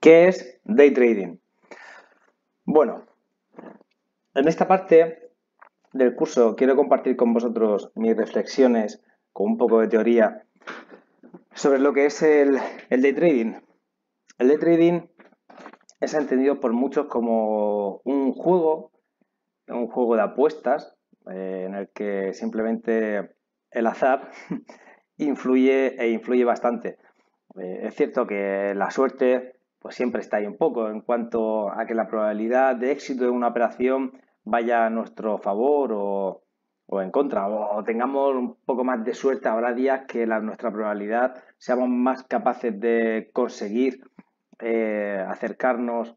¿Qué es day trading? Bueno, en esta parte del curso quiero compartir con vosotros mis reflexiones con un poco de teoría sobre lo que es el, day trading. El day trading es entendido por muchos como un juego, un juego de apuestas eh, en el que simplemente el azar influye e influye bastante. Eh, es cierto que la suerte pues siempre está ahí un poco en cuanto a que la probabilidad de éxito de una operación vaya a nuestro favor o, en contra, o, tengamos un poco más de suerte. Habrá días que la, nuestra probabilidad seamos más capaces de conseguir eh, acercarnos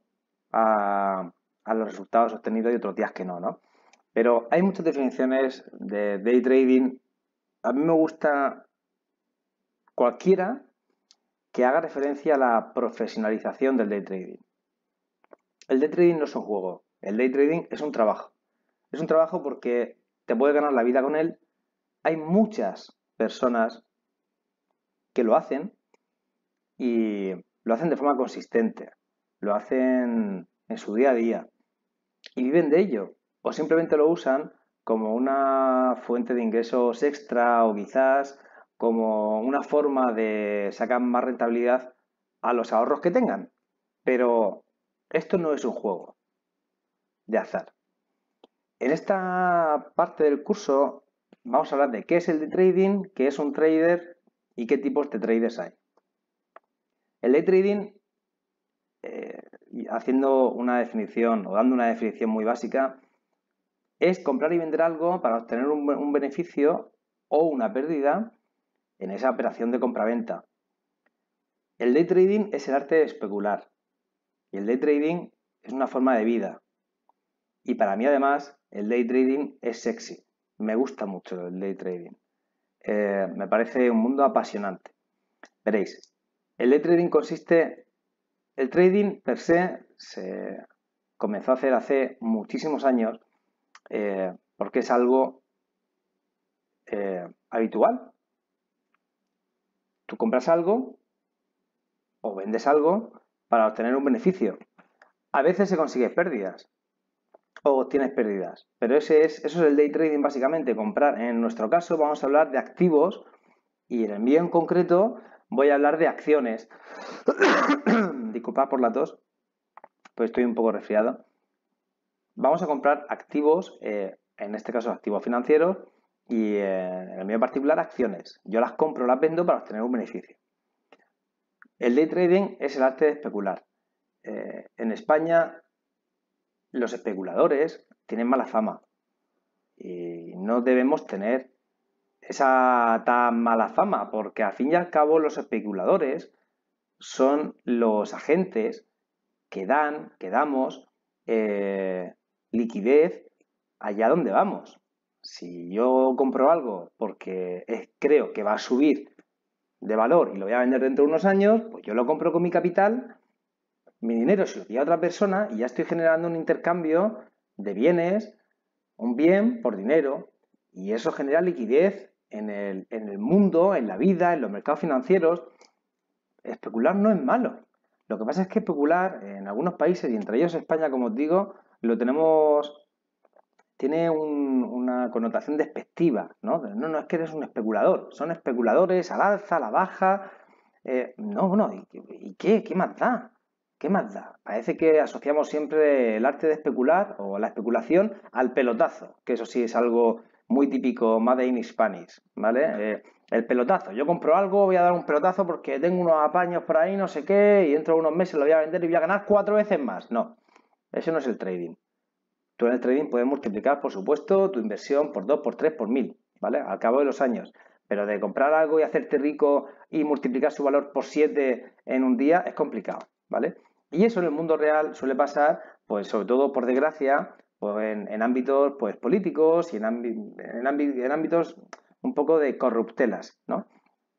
a, a, los resultados obtenidos y otros días que no, ¿no? Pero hay muchas definiciones de day trading. A mí me gusta cualquiera que haga referencia a la profesionalización del day trading. El day trading no es un juego, el day trading es un trabajo. Es un trabajo porque te puedes ganar la vida con él. Hay muchas personas que lo hacen y lo hacen de forma consistente, lo hacen en su día a día y viven de ello o simplemente lo usan como una fuente de ingresos extra o quizás como una forma de sacar más rentabilidad a los ahorros que tengan. Pero esto no es un juego de azar. En esta parte del curso vamos a hablar de qué es el day trading, qué es un trader y qué tipos de traders hay. El day trading, eh, haciendo una definición o dando una definición muy básica, es comprar y vender algo para obtener un beneficio o una pérdida en esa operación de compraventa. El day trading es el arte de especular y el day trading es una forma de vida. Y para mí además el day trading es sexy. Me gusta mucho el day trading. Eh, me parece un mundo apasionante. Veréis, el day trading consiste, el trading per se se comenzó a hacer hace muchísimos años eh, porque es algo eh, habitual Tú compras algo o vendes algo para obtener un beneficio. A veces se consigue pérdidas o obtienes pérdidas, pero ese es, eso es el day trading básicamente, comprar. En nuestro caso vamos a hablar de activos y en el mío en concreto voy a hablar de acciones. Disculpad por la tos, pues estoy un poco resfriado. Vamos a comprar activos, eh, en este caso activos financieros, y eh, en el mío particular acciones. Yo las compro, las vendo para obtener un beneficio. El day trading es el arte de especular. Eh, en España los especuladores tienen mala fama y no debemos tener esa tan mala fama porque al fin y al cabo los especuladores son los agentes que dan, que damos eh, liquidez allá donde vamos. Si yo compro algo porque creo que va a subir de valor y lo voy a vender dentro de unos años, pues yo lo compro con mi capital, mi dinero se lo doy a otra persona y ya estoy generando un intercambio de bienes, un bien por dinero, y eso genera liquidez en el, en el mundo, en la vida, en los mercados financieros. Especular no es malo. Lo que pasa es que especular en algunos países, y entre ellos España, como os digo, lo tenemos tiene una connotación despectiva, ¿no? No, no es que eres un especulador, son especuladores al alza, a la baja. Eh, no, bueno, ¿y, qué? ¿Qué más da? ¿Qué más da? Parece que asociamos siempre el arte de especular o la especulación al pelotazo, que eso sí es algo muy típico, Made in Spanish, ¿vale? Eh, el pelotazo. Yo compro algo, voy a dar un pelotazo porque tengo unos apaños por ahí, no sé qué, y dentro de unos meses lo voy a vender y voy a ganar cuatro veces más. No, eso no es el trading. En el trading puedes multiplicar, por supuesto, tu inversión por 2, por 3, por 1000, ¿vale? Al cabo de los años. Pero de comprar algo y hacerte rico y multiplicar su valor por 7 en un día es complicado, ¿vale? Y eso en el mundo real suele pasar, pues sobre todo por desgracia, pues, en, ámbitos pues, políticos y en, en ámbitos un poco de corruptelas, ¿no?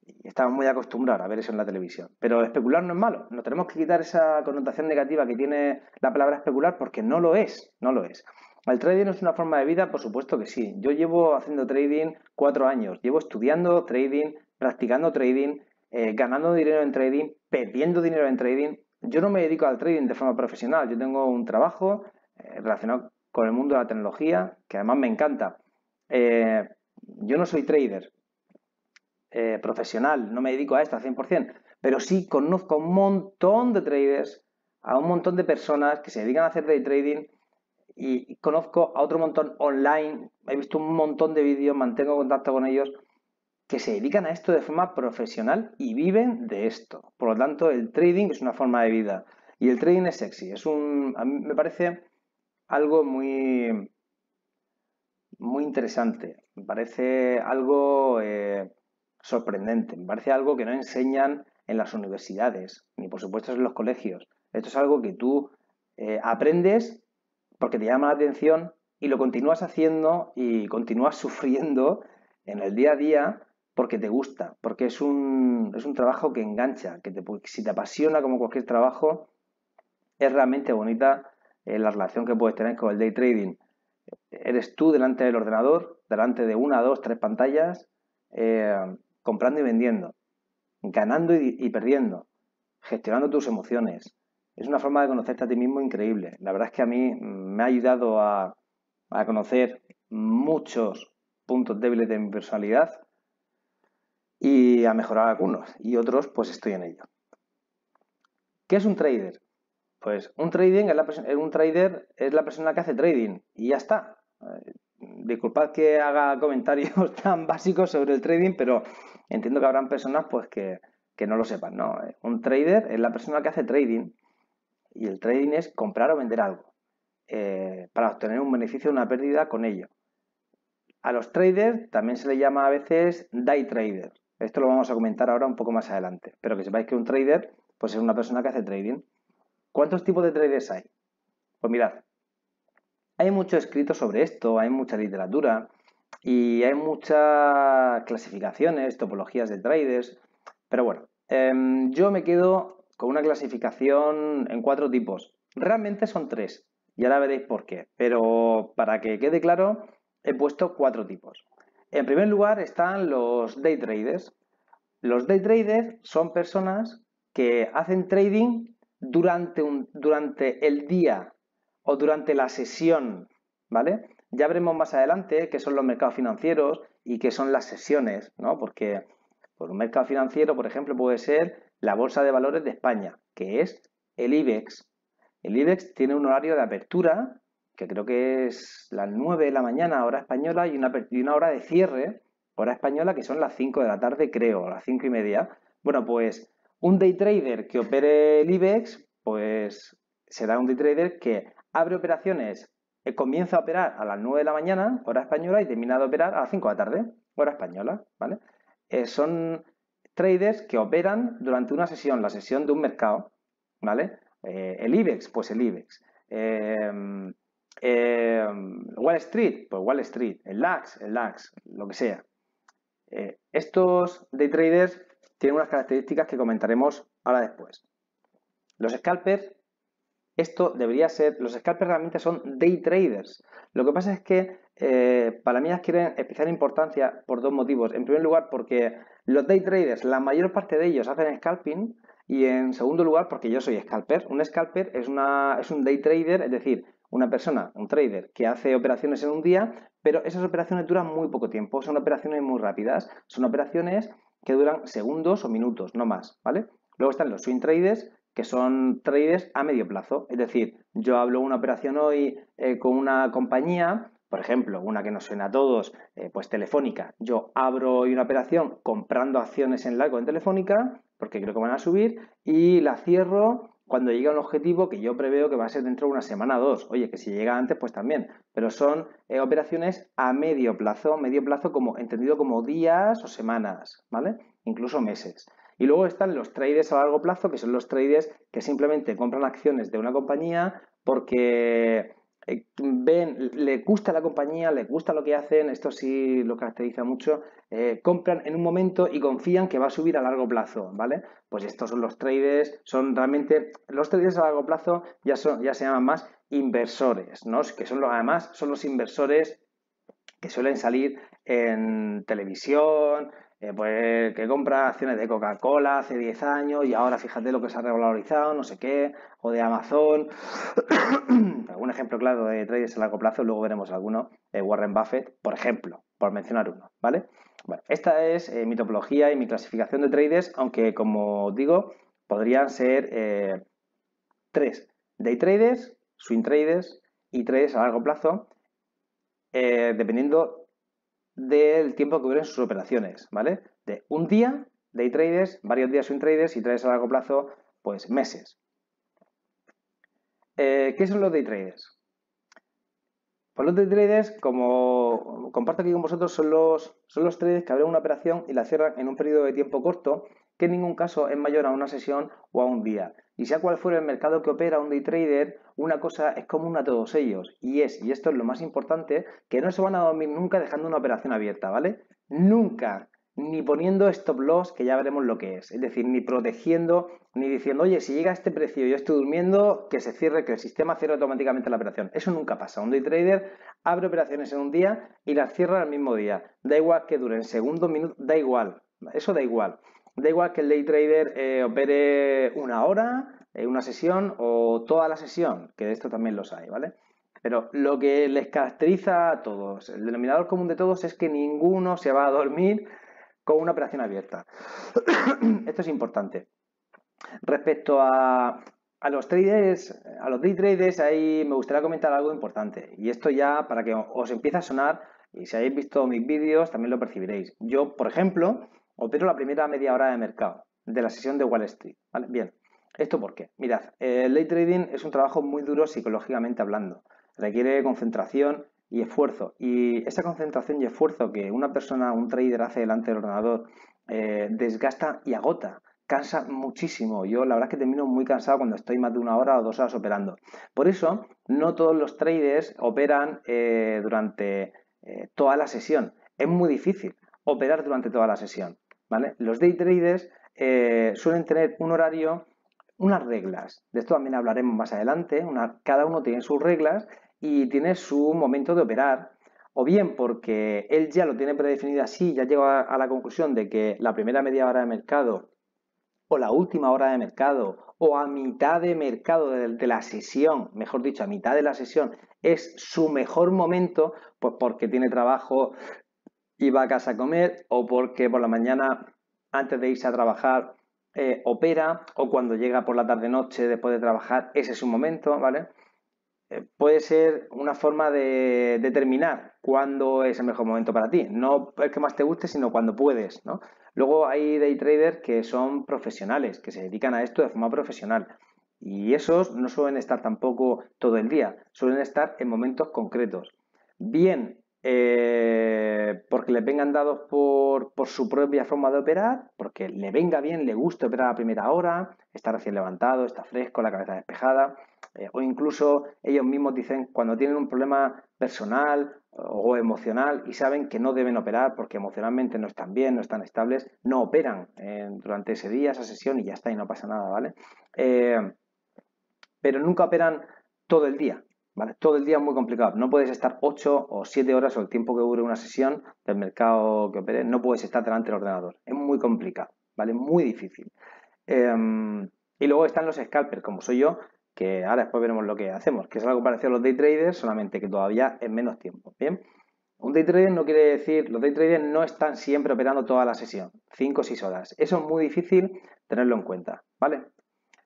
Y estamos muy acostumbrados a ver eso en la televisión. Pero especular no es malo. No tenemos que quitar esa connotación negativa que tiene la palabra especular porque no lo es. No lo es. ¿El trading es una forma de vida? Por supuesto que sí. Yo llevo haciendo trading cuatro años. Llevo estudiando trading, practicando trading, eh, ganando dinero en trading, perdiendo dinero en trading. yo no me dedico al trading de forma profesional, yo tengo un trabajo eh, relacionado con el mundo de la tecnología, que además me encanta. Eh, yo no soy trader eh, profesional, no me dedico a esto al 100%, pero sí conozco a un montón de traders, a un montón de personas que se dedican a hacer day trading y conozco a otro montón online, he visto un montón de vídeos, mantengo contacto con ellos que se dedican a esto de forma profesional y viven de esto. Por lo tanto, el trading es una forma de vida y el trading es sexy. Es un, a mí me parece algo muy, muy interesante. Me parece algo eh, sorprendente. Me parece algo que no enseñan en las universidades, ni por supuesto en los colegios. Esto es algo que tú eh, aprendes porque te llama la atención y lo continúas haciendo y continúas sufriendo en el día a día porque te gusta, porque es un, es un trabajo que engancha, que si te apasiona como cualquier trabajo, es realmente bonita eh, la relación que puedes tener con el day trading. Eres tú delante del ordenador, delante de una, dos, tres pantallas, eh, comprando y vendiendo, ganando y, perdiendo, gestionando tus emociones. Es una forma de conocerte a ti mismo increíble. La verdad es que a mí me ha ayudado a, conocer muchos puntos débiles de mi personalidad y a mejorar algunos. Y otros, pues estoy en ello. ¿Qué es un trader? Pues un trading es la, un trader es la persona que hace trading y ya está. Disculpad que haga comentarios tan básicos sobre el trading, pero entiendo que habrán personas pues que, no lo sepan. ¿no? Un trader es la persona que hace trading y el trading es comprar o vender algo eh, para obtener un beneficio o una pérdida con ello. A los traders también se le llama a veces day trader. Esto lo vamos a comentar ahora un poco más adelante. Pero que sepáis que un trader pues es una persona que hace trading. ¿Cuántos tipos de traders hay? Pues mirad, hay mucho escrito sobre esto, hay mucha literatura y hay muchas clasificaciones, topologías de traders. Pero bueno, em, yo me quedo con una clasificación en cuatro tipos. Realmente son tres y ahora veréis por qué. Pero para que quede claro, he puesto cuatro tipos. En primer lugar están los day traders. Los day traders son personas que hacen trading durante, durante el día o durante la sesión, ¿vale? Ya veremos más adelante qué son los mercados financieros y qué son las sesiones, ¿no? Porque por un mercado financiero, por ejemplo, puede ser la Bolsa de Valores de España, que es el IBEX. El IBEX tiene un horario de apertura que creo que es las 9 de la mañana, hora española, y una, una hora de cierre, hora española, que son las 5 de la tarde, creo, las 5 y media. Bueno, pues un day trader que opere el IBEX, pues será un day trader que abre operaciones, eh, comienza a operar a las 9 de la mañana, hora española, y termina de operar a las 5 de la tarde, hora española, ¿vale? Eh, son traders que operan durante una sesión, la sesión de un mercado, ¿vale? Eh, el IBEX, pues el IBEX. Eh, Wall Street, pues Wall Street, el LAX, el LAX, lo que sea. Estos day traders tienen unas características que comentaremos ahora después. Los scalpers, esto debería ser, los scalpers realmente son day traders. Lo que pasa es que eh, para mí adquieren especial importancia por dos motivos. En primer lugar, porque los day traders, la mayor parte de ellos hacen scalping. Y en segundo lugar, porque yo soy scalper. Un scalper es, una, es un day trader, es decir, una persona, un trader, que hace operaciones en un día, pero esas operaciones duran muy poco tiempo, son operaciones muy rápidas, son operaciones que duran segundos o minutos, no más, ¿vale? Luego están los swing traders, que son traders a medio plazo, es decir, yo hablo una operación hoy eh, con una compañía, por ejemplo, una que nos suena a todos, eh, pues Telefónica. Yo abro hoy una operación comprando acciones en largo en Telefónica, porque creo que van a subir, y la cierro cuando llega un objetivo que yo preveo que va a ser dentro de una semana o dos. Oye, que si llega antes, pues también. Pero son eh, operaciones a medio plazo, medio plazo como entendido como días o semanas, ¿vale? Incluso meses. Y luego están los traders a largo plazo, que son los traders que simplemente compran acciones de una compañía porque eh, ven, le gusta la compañía, le gusta lo que hacen, esto sí lo caracteriza mucho, eh, compran en un momento y confían que va a subir a largo plazo, ¿vale? Pues estos son los traders, son realmente, los traders a largo plazo ya, son, ya se llaman más inversores, ¿no? Que son además son los inversores que suelen salir en televisión, eh, pues que compra acciones de Coca-Cola hace 10 años y ahora fíjate lo que se ha revalorizado, no sé qué, o de Amazon. Algún ejemplo claro de traders a largo plazo, luego veremos alguno, de Warren Buffett, por ejemplo, por mencionar uno, ¿vale? Bueno, esta es eh, mi topología y mi clasificación de traders, aunque como digo, podrían ser eh, tres. Day traders, swing traders y traders a largo plazo, dependiendo del tiempo que duren sus operaciones, ¿vale? De un día, day traders, varios días swing traders y traders a largo plazo, pues meses. Eh, ¿Qué son los day traders? Pues los day traders, como comparto aquí con vosotros, son los, son los traders que abren una operación y la cierran en un periodo de tiempo corto, que en ningún caso es mayor a una sesión o a un día. Y sea cual fuera el mercado que opera un day trader, una cosa es común a todos ellos, y es, y esto es lo más importante, que no se van a dormir nunca dejando una operación abierta, ¿vale? Nunca, ni poniendo stop loss, que ya veremos lo que es, es decir, ni protegiendo, ni diciendo, oye, si llega a este precio y yo estoy durmiendo, que se cierre, que el sistema cierre automáticamente la operación. Eso nunca pasa. Un day trader abre operaciones en un día y las cierra al mismo día. Da igual que duren segundos, minutos, da igual. Eso da igual. Da igual que el day trader eh, opere una hora, eh, una sesión o toda la sesión, que de esto también los hay, ¿vale? Pero lo que les caracteriza a todos, el denominador común de todos es que ninguno se va a dormir con una operación abierta. esto es importante. Respecto a, a los traders, a los day traders, ahí me gustaría comentar algo importante. Y esto ya para que os empiece a sonar, y si habéis visto mis vídeos también lo percibiréis. Yo, por ejemplo, opero la primera media hora de mercado de la sesión de Wall Street. Bien, ¿esto por qué? Mirad, el day trading es un trabajo muy duro psicológicamente hablando. Requiere concentración y esfuerzo. Y esa concentración y esfuerzo que una persona, un trader hace delante del ordenador, eh, desgasta y agota. Cansa muchísimo. Yo la verdad es que termino muy cansado cuando estoy más de una hora o dos horas operando. Por eso, no todos los traders operan eh, durante eh, toda la sesión. Es muy difícil operar durante toda la sesión. Los day traders eh, suelen tener un horario, unas reglas. De esto también hablaremos más adelante. cada uno tiene sus reglas y tiene su momento de operar. O bien porque él ya lo tiene predefinido así, ya llega a, la conclusión de que la primera media hora de mercado o la última hora de mercado o a mitad de mercado de, la sesión, mejor dicho, a mitad de la sesión, es su mejor momento, pues porque tiene trabajo va a casa a comer o porque por la mañana antes de irse a trabajar eh, opera o cuando llega por la tarde-noche después de trabajar, ese es su momento, ¿vale? Eh, puede ser una forma de determinar cuándo es el mejor momento para ti. No el que más te guste, sino cuando puedes, ¿no? Luego hay day traders que son profesionales, que se dedican a esto de forma profesional. Y esos no suelen estar tampoco todo el día, suelen estar en momentos concretos. Bien eh, porque le vengan dados por, su propia forma de operar, porque le venga bien, le guste operar a primera hora, está recién levantado, está fresco, la cabeza despejada, eh, o incluso ellos mismos dicen cuando tienen un problema personal o emocional y saben que no deben operar porque emocionalmente no están bien, no están estables, no operan eh, durante ese día, esa sesión y ya está y no pasa nada, ¿vale? pero nunca operan todo el día, todo el día es muy complicado. No puedes estar 8 o 7 horas o el tiempo que dure una sesión del mercado que opere, no puedes estar delante del ordenador. Es muy complicado, ¿vale? Muy difícil. Em, y luego están los scalpers, como soy yo, que ahora después veremos lo que hacemos, que es algo parecido a los day traders, solamente que todavía en menos tiempo. Bien, un day trader no quiere decir, los day traders no están siempre operando toda la sesión, 5 o 6 horas. Eso es muy difícil tenerlo en cuenta, ¿vale?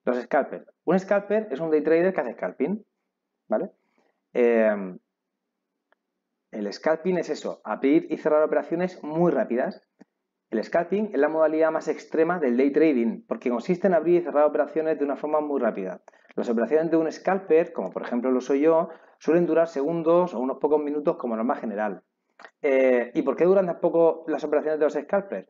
Los scalpers. Un scalper es un day trader que hace scalping, ¿vale? Em, el scalping es eso, abrir y cerrar operaciones muy rápidas. El scalping es la modalidad más extrema del day trading, porque consiste en abrir y cerrar operaciones de una forma muy rápida. Las operaciones de un scalper, como por ejemplo lo soy yo, suelen durar segundos o unos pocos minutos como norma general. Eh, ¿Y por qué duran tan poco las operaciones de los scalpers?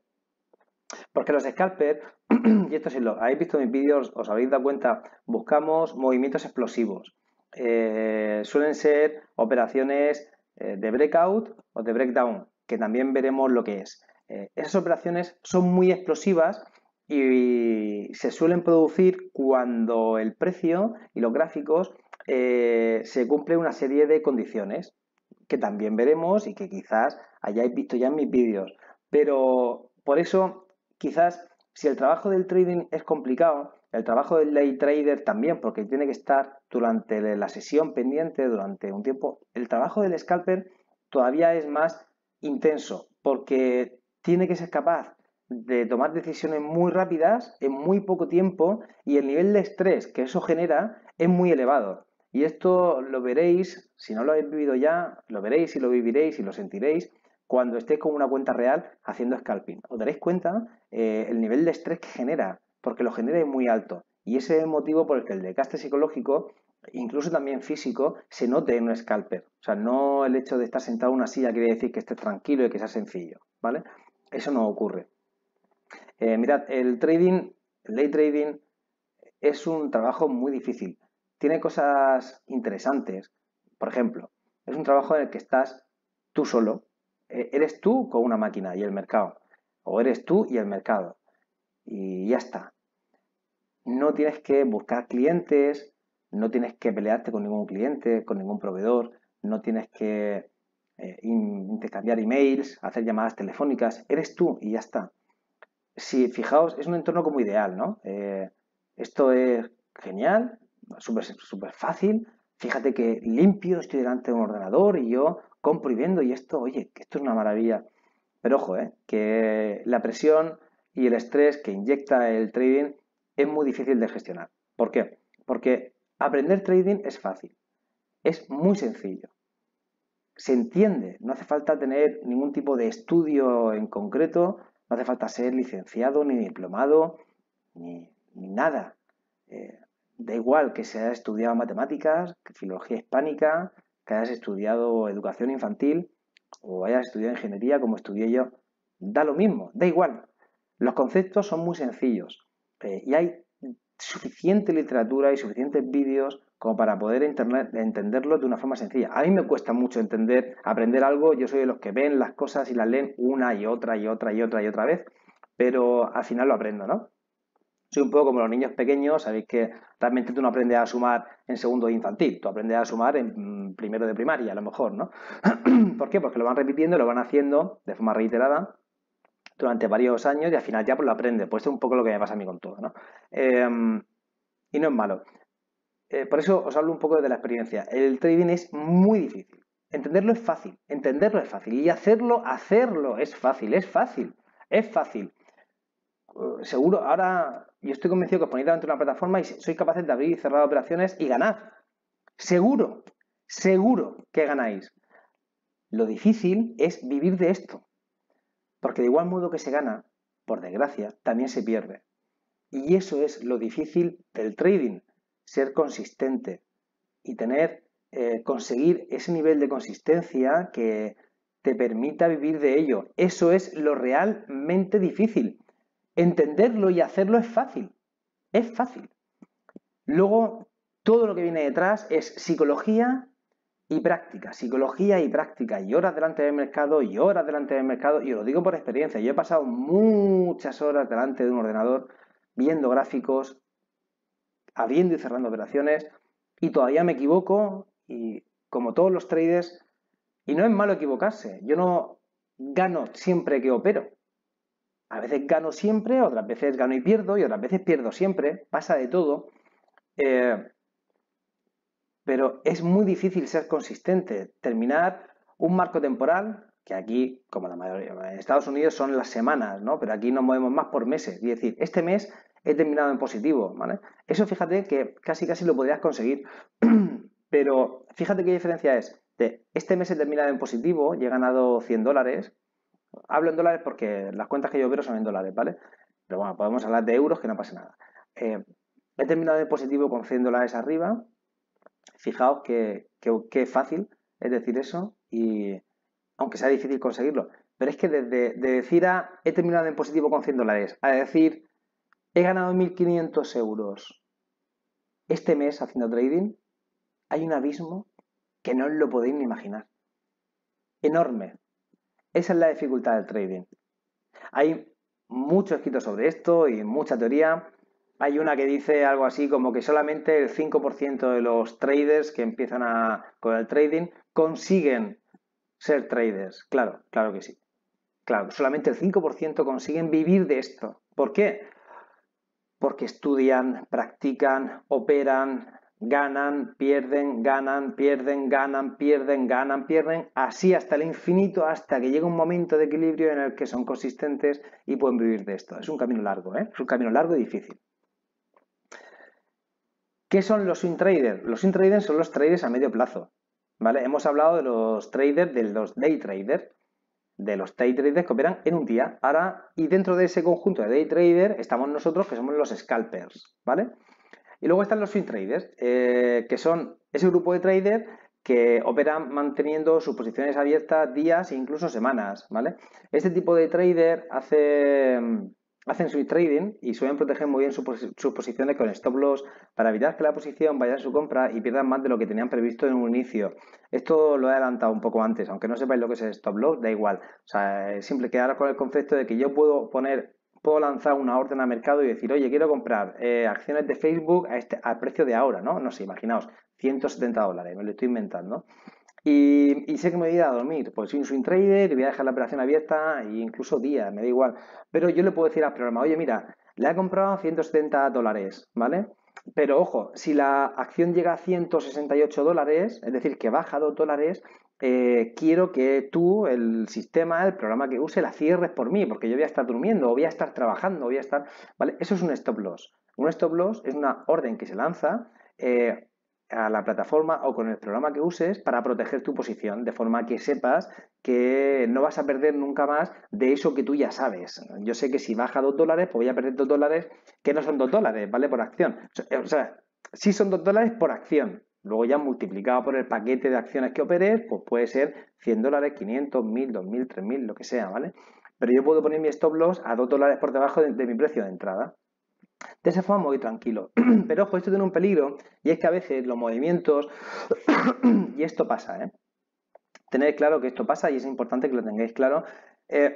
Porque los scalpers, y esto si lo habéis visto en mis vídeos, os habéis dado cuenta, buscamos movimientos explosivos. Eh, suelen ser operaciones eh, de breakout o de breakdown, que también veremos lo que es. Eh, esas operaciones son muy explosivas y se suelen producir cuando el precio y los gráficos se cumple una serie de condiciones que también veremos y que quizás hayáis visto ya en mis vídeos. Pero por eso, quizás, si el trabajo del trading es complicado, el trabajo del day trader también, porque tiene que estar durante la sesión pendiente, durante un tiempo. El trabajo del scalper todavía es más intenso, porque tiene que ser capaz de tomar decisiones muy rápidas en muy poco tiempo y el nivel de estrés que eso genera es muy elevado. Y esto lo veréis, si no lo habéis vivido ya, lo veréis y lo viviréis y lo sentiréis cuando estéis con una cuenta real haciendo scalping. Os daréis cuenta eh, el nivel de estrés que genera, porque lo genera muy alto. Y ese es el motivo por el que el desgaste psicológico, incluso también físico, se note en un scalper. O sea, no el hecho de estar sentado en una silla quiere decir que estés tranquilo y que sea sencillo, ¿vale? Eso no ocurre. Eh, mirad, el trading, el day trading, es un trabajo muy difícil. Tiene cosas interesantes. Por ejemplo, es un trabajo en el que estás tú solo. Eh, eres tú con una máquina y el mercado. O eres tú y el mercado. Y ya está. No tienes que buscar clientes, no tienes que pelearte con ningún cliente, con ningún proveedor, no tienes que eh, intercambiar emails, hacer llamadas telefónicas. Eres tú y ya está si fijaos, es un entorno como ideal, ¿no? Eh, esto es genial, súper super fácil. Fíjate que limpio, estoy delante de un ordenador y yo compro y vendo y esto, oye, esto es una maravilla. Pero ojo, ¿eh? que la presión y el estrés que inyecta el trading es muy difícil de gestionar. ¿Por qué? Porque aprender trading es fácil, es muy sencillo. Se entiende, no hace falta tener ningún tipo de estudio en concreto no hace falta ser licenciado, ni diplomado, ni, nada. Eh, da igual que se haya estudiado matemáticas, filología hispánica, que hayas estudiado educación infantil o hayas estudiado ingeniería como estudié yo. Da lo mismo, da igual. Los conceptos son muy sencillos eh, y hay suficiente literatura y suficientes vídeos como para poder entenderlo de una forma sencilla. A mí me cuesta mucho entender, aprender algo, yo soy de los que ven las cosas y las leen una y otra y otra y otra y otra vez, pero al final lo aprendo, ¿no? Soy un poco como los niños pequeños, sabéis que realmente tú no aprendes a sumar en segundo de infantil, tú aprendes a sumar en mm, primero de primaria, a lo mejor, ¿no? ¿Por qué? Porque lo van repitiendo, lo van haciendo de forma reiterada durante varios años y al final ya pues lo aprende. Pues es un poco lo que me pasa a mí con todo, ¿no? Em, y no es malo. Eh, por eso os hablo un poco de la experiencia. El trading es muy difícil. Entenderlo es fácil, entenderlo es fácil. Y hacerlo, hacerlo es fácil, es fácil, es fácil. Uh, seguro, ahora yo estoy convencido que os ponéis delante de una plataforma y sois capaces de abrir y cerrar operaciones y ganar. Seguro, seguro que ganáis. Lo difícil es vivir de esto. Porque de igual modo que se gana, por desgracia, también se pierde. Y eso es lo difícil del trading ser consistente y tener, eh, conseguir ese nivel de consistencia que te permita vivir de ello. Eso es lo realmente difícil. Entenderlo y hacerlo es fácil. Es fácil. Luego, todo lo que viene detrás es psicología y práctica, psicología y práctica, y horas delante del mercado, y horas delante del mercado, y os lo digo por experiencia, yo he pasado muchas horas delante de un ordenador viendo gráficos, abriendo y cerrando operaciones y todavía me equivoco y como todos los traders, y no es malo equivocarse, yo no gano siempre que opero. A veces gano siempre, otras veces gano y pierdo, y otras veces pierdo siempre, pasa de todo. Eh, pero es muy difícil ser consistente, terminar un marco temporal, que aquí, como la mayoría, en Estados Unidos son las semanas, ¿no? Pero aquí nos movemos más por meses. Y decir, este mes he terminado en positivo, ¿vale? Eso fíjate que casi casi lo podrías conseguir, pero fíjate qué diferencia es. De este mes he terminado en positivo y he ganado 100 dólares. Hablo en dólares porque las cuentas que yo veo son en dólares, ¿vale? Pero bueno, podemos hablar de euros que no pasa nada. Eh, he terminado en positivo con 100 dólares arriba. Fijaos que, que, fácil es decir eso y aunque sea difícil conseguirlo. Pero es que desde de decir a he terminado en positivo con 100 dólares a decir He ganado 1.500 euros este mes haciendo trading. Hay un abismo que no lo podéis ni imaginar. Enorme. Esa es la dificultad del trading. Hay mucho escrito sobre esto y mucha teoría. Hay una que dice algo así como que solamente el 5% de los traders que empiezan a, con el trading consiguen ser traders. Claro, claro que sí. Claro, solamente el 5% consiguen vivir de esto. ¿Por qué? Porque estudian, practican, operan, ganan, pierden, ganan, pierden, ganan, pierden, ganan, pierden, así hasta el infinito, hasta que llega un momento de equilibrio en el que son consistentes y pueden vivir de esto. Es un camino largo, ¿eh? es un camino largo y difícil. ¿Qué son los swing traders? Los swing traders son los traders a medio plazo. ¿vale? Hemos hablado de los traders, de los day traders, de los day traders que operan en un día. Ahora, y dentro de ese conjunto de day traders estamos nosotros que somos los scalpers, ¿vale? Y luego están los swing traders, eh, que son ese grupo de traders que operan manteniendo sus posiciones abiertas días e incluso semanas, ¿vale? Este tipo de trader hace, hacen swing trading y suelen proteger muy bien sus posiciones con stop loss para evitar que la posición vaya a su compra y pierdan más de lo que tenían previsto en un inicio. Esto lo he adelantado un poco antes, aunque no sepáis lo que es el stop loss, da igual. O sea, es simple quedar con el concepto de que yo puedo poner puedo lanzar una orden al mercado y decir, oye, quiero comprar eh, acciones de Facebook a este, al precio de ahora, ¿no? No sé, imaginaos, 170 dólares, me lo estoy inventando. Y, sé que me voy a ir a dormir, pues soy un swing trader y voy a dejar la operación abierta e incluso días, me da igual. Pero yo le puedo decir al programa, oye, mira, le he comprado a 170 dólares, ¿vale? Pero ojo, si la acción llega a 168 dólares, es decir, que baja 2 dólares, eh, quiero que tú, el sistema, el programa que use, la cierres por mí, porque yo voy a estar durmiendo, o voy a estar trabajando, voy a estar. ¿Vale? Eso es un stop loss. Un stop loss es una orden que se lanza eh, a la plataforma o con el programa que uses para proteger tu posición, de forma que sepas que no vas a perder nunca más de eso que tú ya sabes. Yo sé que si baja 2 dólares, pues voy a perder 2 dólares que no son 2 dólares, ¿vale? Por acción. O sea, son 2 dólares por acción, Luego ya multiplicado por el paquete de acciones que operes, pues puede ser 100 dólares, 500, 1000, 2000, 3000, lo que sea, ¿vale? Pero yo puedo poner mi stop loss a 2 dólares por debajo de, mi precio de entrada. De esa forma voy tranquilo. Pero ojo, esto tiene un peligro y es que a veces los movimientos, y esto pasa, ¿eh? Tened claro que esto pasa y es importante que lo tengáis claro. Eh,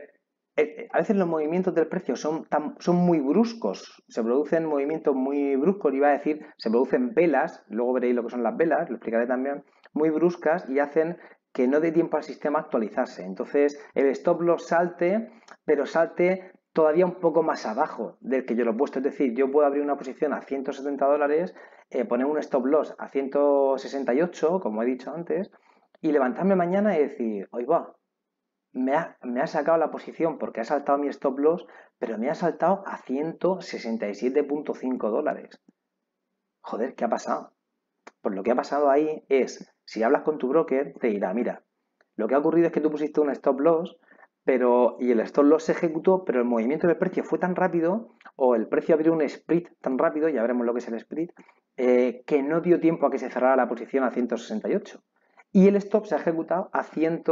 eh, a veces los movimientos del precio son, son muy bruscos, se producen movimientos muy bruscos, iba a decir, se producen velas, luego veréis lo que son las velas, lo explicaré también, muy bruscas y hacen que no dé tiempo al sistema actualizarse. Entonces el stop loss salte, pero salte todavía un poco más abajo del que yo lo he puesto. Es decir, yo puedo abrir una posición a 170 dólares, eh, poner un stop loss a 168, como he dicho antes, y levantarme mañana y decir, oye, va, me ha, sacado la posición porque ha saltado mi stop loss, pero me ha saltado a 167.5 dólares. Joder, ¿qué ha pasado? Pues lo que ha pasado ahí es, si hablas con tu broker, te dirá, mira, lo que ha ocurrido es que tú pusiste un stop loss, pero y el stop loss se ejecutó, pero el movimiento del precio fue tan rápido, o el precio abrió un split tan rápido, ya veremos lo que es el split, eh, que no dio tiempo a que se cerrara la posición a 168. Y el stop se ha ejecutado a 100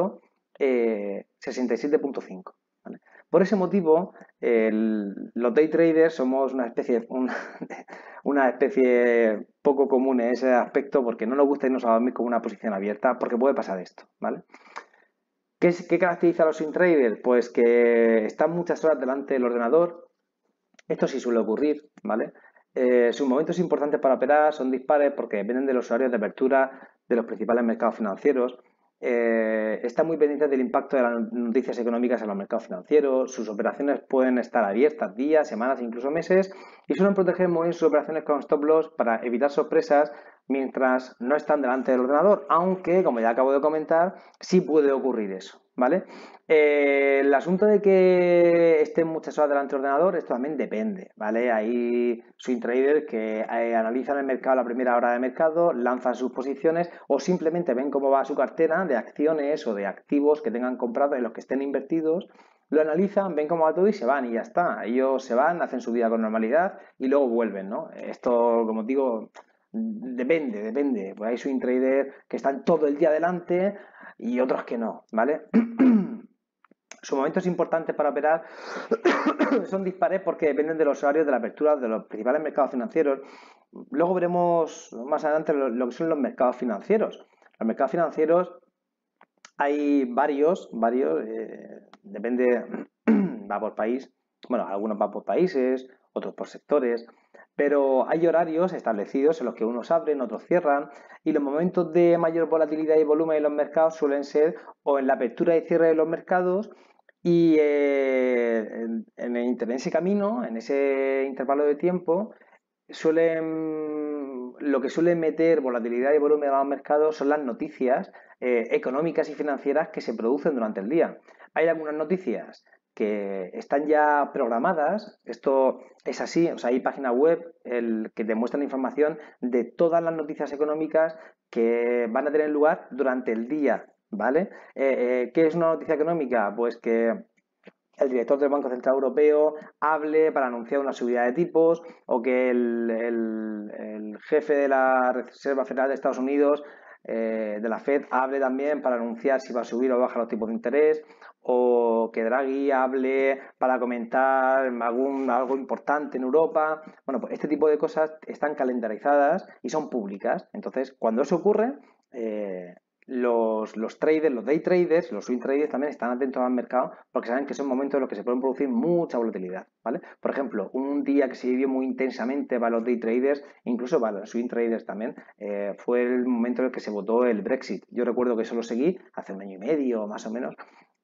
67.5. Por ese motivo, los day traders somos una especie, una, especie poco común en ese aspecto porque no nos gusta irnos a dormir con una posición abierta porque puede pasar esto. ¿vale? ¿Qué, caracteriza a los swing traders? Pues que están muchas horas delante del ordenador. Esto sí suele ocurrir, ¿vale? Eh, sus momentos importantes para operar son dispares porque dependen de los horarios de apertura de los principales mercados financieros. Eh, está muy pendiente del impacto de las noticias económicas en los mercados financieros, sus operaciones pueden estar abiertas días, semanas, incluso meses, y suelen proteger muy bien sus operaciones con stop loss para evitar sorpresas mientras no están delante del ordenador, aunque, como ya acabo de comentar, sí puede ocurrir eso, ¿vale? Eh, el asunto de que estén muchas horas delante del ordenador, esto también depende, ¿vale? Hay swing traders que eh, analizan el mercado a la primera hora de mercado, lanzan sus posiciones o simplemente ven cómo va su cartera de acciones o de activos que tengan comprado en los que estén invertidos lo analizan, ven cómo va todo y se van y ya está. Ellos se van, hacen su vida con normalidad y luego vuelven, ¿no? Esto, como digo, Depende, depende. Pues hay swing traders que están todo el día adelante y otros que no, ¿vale? Sus momentos importantes para operar son dispares porque dependen de los horarios de la apertura de los principales mercados financieros. Luego veremos más adelante lo, que son los mercados financieros. Los mercados financieros hay varios, varios, eh, depende, va por país. Bueno, algunos van por países, otros por sectores pero hay horarios establecidos en los que unos abren, otros cierran y los momentos de mayor volatilidad y volumen en los mercados suelen ser o en la apertura y cierre de los mercados Y eh, en, en, ese camino, en ese intervalo de tiempo, suelen, lo que suele meter volatilidad y volumen a los mercados son las noticias eh, económicas y financieras que se producen durante el día. Hay algunas noticias que están ya programadas, esto es así, o sea, hay páginas web el, que demuestran información de todas las noticias económicas que van a tener lugar durante el día, ¿vale? Eh, eh, ¿Qué es una noticia económica? Pues que el director del Banco Central Europeo hable para anunciar una subida de tipos o que el, jefe de la Reserva Federal de Estados Unidos, eh, de la Fed, hable también para anunciar si va a subir o bajar los tipos de interés o que Draghi hable para comentar algún, algo importante en Europa. Bueno, pues este tipo de cosas están calendarizadas y son públicas. Entonces, cuando eso ocurre, eh, los, los, traders, los day traders, los swing traders también están atentos al mercado porque saben que son momentos en los que se pueden producir mucha volatilidad, ¿vale? Por ejemplo, un día que se vivió muy intensamente para los day traders, incluso para los swing traders también, eh, fue el momento en el que se votó el Brexit. Yo recuerdo que eso lo seguí hace un año y medio más o menos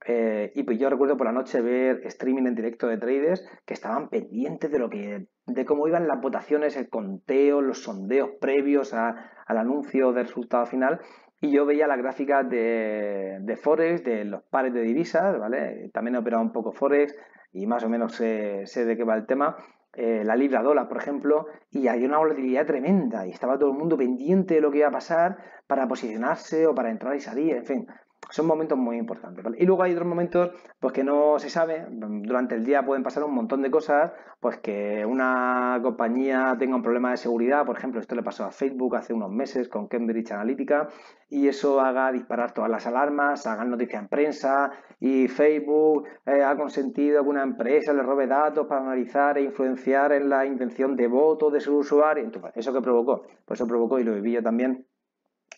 eh, y pues yo recuerdo por la noche ver streaming en directo de traders que estaban pendientes de lo que, de cómo iban las votaciones, el conteo, los sondeos previos al anuncio del resultado final. Y yo veía las gráficas de, de, Forex, de los pares de divisas, ¿vale? También he operado un poco Forex y más o menos sé, de qué va el tema. Eh, la libra dólar, por ejemplo, y había una volatilidad tremenda y estaba todo el mundo pendiente de lo que iba a pasar para posicionarse o para entrar y salir, en fin, son momentos muy importantes. Y luego hay otros momentos pues que no se sabe, durante el día pueden pasar un montón de cosas, pues que una compañía tenga un problema de seguridad, por ejemplo, esto le pasó a Facebook hace unos meses con Cambridge Analytica, y eso haga disparar todas las alarmas, hagan noticias en prensa, y Facebook eh, ha consentido que una empresa le robe datos para analizar e influenciar en la intención de voto de su usuario. ¿eso que provocó? Pues eso provocó, y lo viví yo también,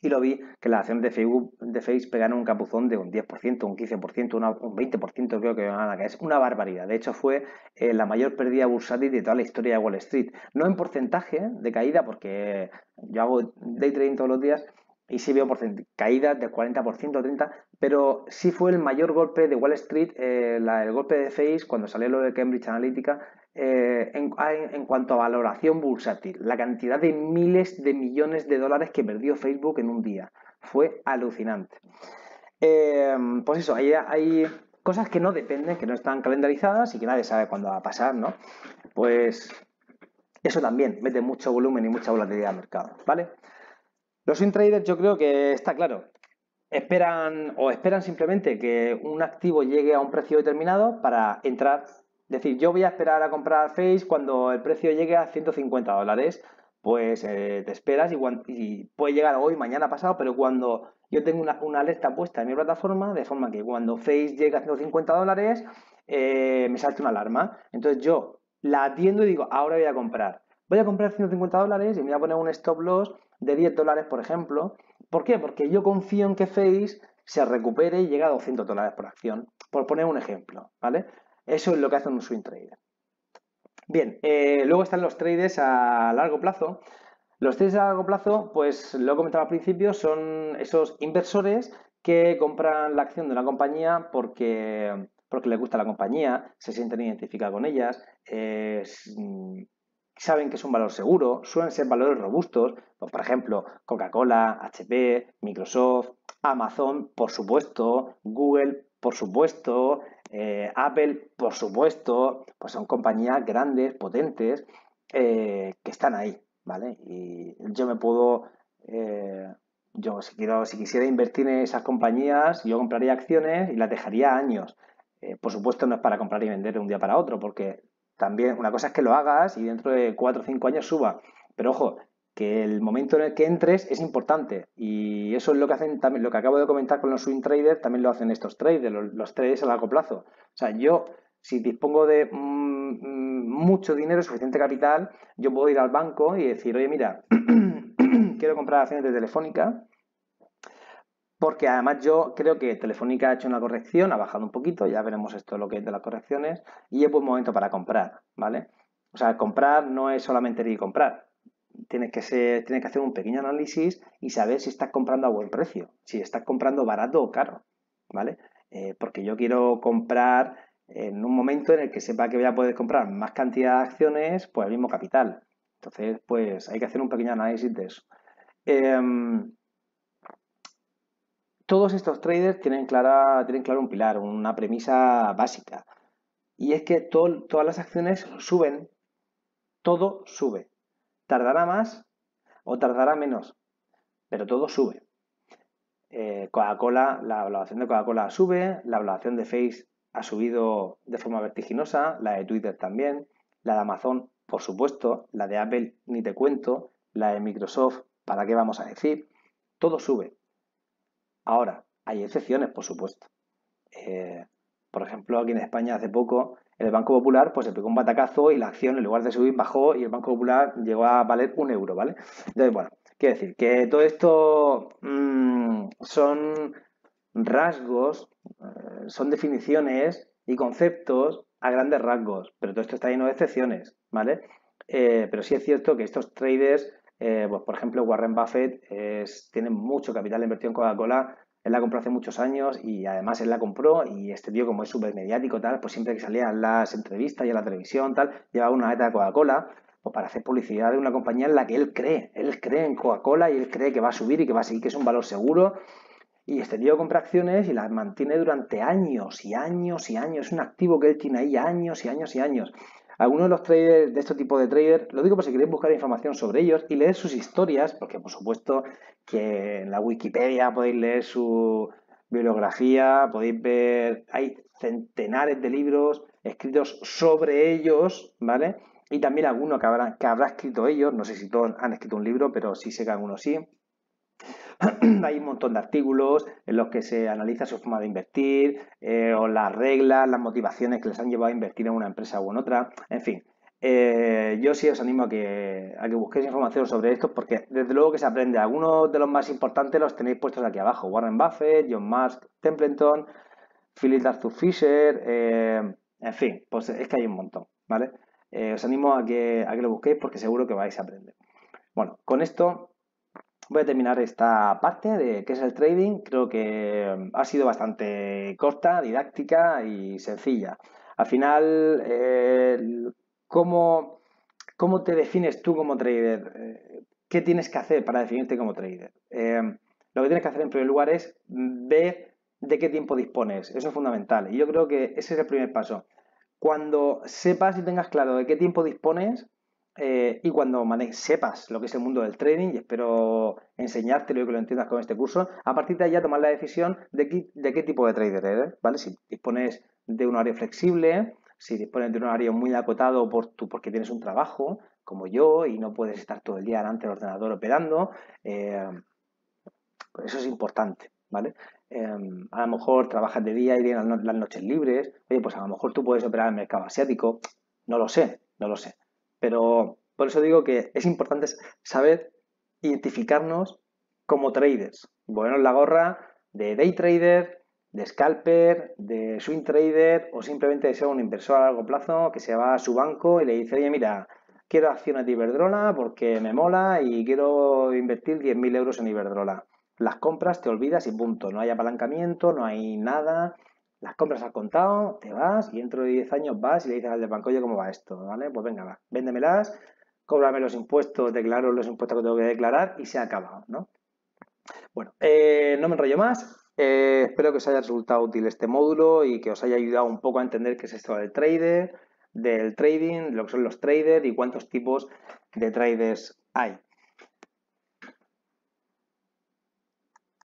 y lo vi que las acciones de Facebook de Face pegaron un capuzón de un 10%, un 15%, un 20% creo que van a caer. Es una barbaridad. De hecho, fue eh, la mayor pérdida bursátil de toda la historia de Wall Street. No en porcentaje de caída, porque yo hago day trading todos los días y sí veo caídas del 40%, 30%, pero sí fue el mayor golpe de Wall Street, eh, el golpe de Face cuando salió lo de Cambridge Analytica, eh, en, cuanto a valoración bursátil, la cantidad de miles de millones de dólares que perdió Facebook en un día. Fue alucinante. Eh, pues eso, hay, hay, cosas que no dependen, que no están calendarizadas y que nadie sabe cuándo va a pasar, ¿no? Pues eso también mete mucho volumen y mucha volatilidad al mercado, ¿vale? Los intraders yo creo que está claro, esperan o esperan simplemente que un activo llegue a un precio determinado para entrar es decir, yo voy a esperar a comprar Face cuando el precio llegue a 150 dólares. Pues eh, te esperas y, puede llegar hoy, mañana, pasado, pero cuando yo tengo una, alerta puesta en mi plataforma, de forma que cuando Face llegue a 150 dólares, eh, me salte una alarma. Entonces yo la atiendo y digo, ahora voy a comprar. Voy a comprar 150 dólares y me voy a poner un stop loss de 10 dólares, por ejemplo. ¿Por qué? Porque yo confío en que Face se recupere y llegue a 200 dólares por acción. Por poner un ejemplo, ¿vale? Eso es lo que hace un swing trader. Bien, eh, luego están los traders a largo plazo. Los traders a largo plazo, pues lo he comentado al principio, son esos inversores que compran la acción de una compañía porque, porque les gusta la compañía, se sienten identificados con ellas, mm, saben que es un valor seguro, suelen ser valores robustos, pues, por ejemplo, Coca-Cola, HP, Microsoft, Amazon, por supuesto, Google, por supuesto, eh, Apple, por supuesto, pues son compañías grandes, potentes, eh, que están ahí, ¿vale? Y yo me puedo, eh, yo si, quiero, si quisiera invertir en esas compañías, yo compraría acciones y las dejaría años. por supuesto no es para comprar y vender de un día para otro, porque también una cosa es que lo hagas y dentro de 4 o 5 años suba. Pero ojo, que el momento en el que entres es importante y eso es lo que hacen también, lo que acabo de comentar con los swing traders, también lo hacen estos traders, los, traders a largo plazo. O sea, yo si dispongo de mm, mm, mucho dinero, suficiente capital, yo puedo ir al banco y decir, oye, mira, quiero comprar acciones de Telefónica, porque además yo creo que Telefónica ha hecho una corrección, ha bajado un poquito, ya veremos esto lo que es de las correcciones, y es buen momento para comprar, ¿vale? O sea, comprar no es solamente ir y comprar, tienes que, tienes que hacer un pequeño análisis y saber si estás comprando a buen precio, si estás comprando barato o caro, ¿vale? eh, porque yo quiero comprar en un momento en el que sepa que voy a poder comprar más cantidad de acciones por el mismo capital. Entonces, pues hay que hacer un pequeño análisis de eso. Em, todos estos traders tienen, claro un pilar, una premisa básica. Y es que todas las acciones suben, todo sube. Tardará más o tardará menos, pero todo sube. Eh, Coca-Cola, la evaluación de Coca-Cola sube, la evaluación de Face ha subido de forma vertiginosa, la de Twitter también, la de Amazon, por supuesto, la de Apple ni te cuento, la de Microsoft, ¿para qué vamos a decir? Todo sube. Ahora, hay excepciones, por supuesto. Eh, por ejemplo, aquí en España hace poco el Banco Popular pues se pegó un batacazo y la acción en lugar de subir bajó y el Banco Popular llegó a valer un euro, ¿vale? Entonces, bueno, quiero decir que todo esto mm, son rasgos, eh, son definiciones y conceptos a grandes rasgos, pero todo esto está lleno de excepciones, ¿vale? Eh, pero sí es cierto que estos traders, eh, pues por ejemplo Warren Buffett tiene mucho capital invertido en Coca-Cola, él la compró hace muchos años y además él la compró y este tío como es súper mediático tal, pues siempre que salía en las entrevistas y en la televisión tal, llevaba una meta de Coca-Cola pues para hacer publicidad de una compañía en la que él cree, él cree en Coca-Cola y él cree que va a subir y que va a seguir, que es un valor seguro y este tío compra acciones y las mantiene durante años y años y años. Es un activo que él tiene ahí años y años y años. Algunos de los traders de este tipo de traders, lo digo por si queréis buscar información sobre ellos y leer sus historias, porque por supuesto que en la Wikipedia podéis leer su bibliografía, podéis ver, hay centenares de libros escritos sobre ellos, ¿vale? Y también alguno que habrá, escrito ellos, no sé si todos han escrito un libro, pero sí sé que algunos sí. Hay un montón de artículos en los que se analiza su forma de invertir eh, o las reglas, las motivaciones que les han llevado a invertir en una empresa u en otra. En fin, eh, yo sí os animo a que, a que busquéis información sobre esto porque desde luego que se aprende. Algunos de los más importantes los tenéis puestos aquí abajo. Warren Buffett, John Musk, Templeton, Philip Arthur Fisher, eh, en fin, pues es que hay un montón, ¿vale? os animo a que, a que lo busquéis porque seguro que vais a aprender. Bueno, con esto Voy a terminar esta parte de qué es el trading. Creo que mm, ha sido bastante corta, didáctica y sencilla. Al final, eh, ¿cómo, te defines tú como trader? Eh, ¿Qué tienes que hacer para definirte como trader? Eh, lo que tienes que hacer en primer lugar es ver de qué tiempo dispones. Eso es fundamental. Y yo creo que ese es el primer paso. Cuando sepas y tengas claro de qué tiempo dispones, eh, y cuando sepas lo que es el mundo del trading, y espero enseñártelo y que lo entiendas con este curso, a partir de ya tomar la decisión de qué, tipo de trader eres, ¿vale? Si dispones de un horario flexible, si dispones de un horario muy acotado por tu, porque tienes un trabajo, como yo, y no puedes estar todo el día delante del ordenador operando, eh, pues eso es importante, ¿vale? Eh, a lo mejor trabajas de día y tienes las noches libres, oye, pues a lo mejor tú puedes operar en el mercado asiático, no lo sé, no lo sé. Pero por eso digo que es importante saber identificarnos como traders. Ponernos la gorra de day trader, de scalper, de swing trader o simplemente de ser un inversor a largo plazo que se va a su banco y le dice, oye, mira, quiero acciones de Iberdrola porque me mola y quiero invertir 10.000 euros en Iberdrola. Las compras, te olvidas y punto. No hay apalancamiento, no hay nada las compras al contado, te vas y dentro de 10 años vas y le dices al de banco, oye, ¿cómo va esto? ¿Vale? Pues venga, va, véndemelas, cóbrame los impuestos, declaro los impuestos que tengo que declarar y se ha acabado, ¿no? Bueno, eh, no me enrollo más. Eh, espero que os haya resultado útil este módulo y que os haya ayudado un poco a entender qué es esto del trader, del trading, lo que son los traders y cuántos tipos de traders hay.